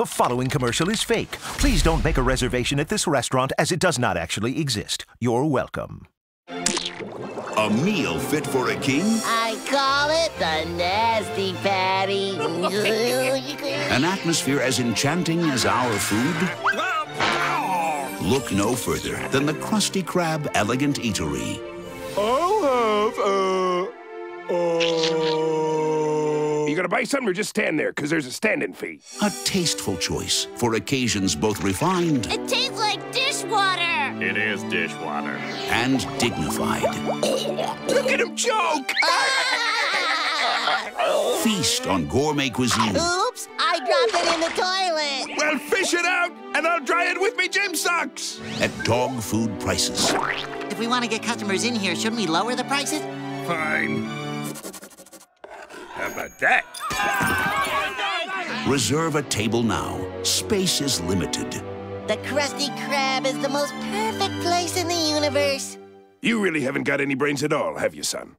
The following commercial is fake. Please don't make a reservation at this restaurant as it does not actually exist. You're welcome. A meal fit for a king? I call it the Nasty Patty. An atmosphere as enchanting as our food? Look no further than the Krusty Krab Elegant Eatery. I'll have, uh, You gonna buy something or just stand there? Because there's a standing fee. A tasteful choice for occasions both refined it tastes like dishwater. It is dishwater. and dignified. Look at him choke! Feast on gourmet cuisine Oops, I dropped it in the toilet. Well, fish it out, and I'll dry it with me gym socks. at dog food prices. If we want to get customers in here, shouldn't we lower the prices? Fine. How about that? Reserve a table now. Space is limited. The Krusty Krab is the most perfect place in the universe. You really haven't got any brains at all, have you, son?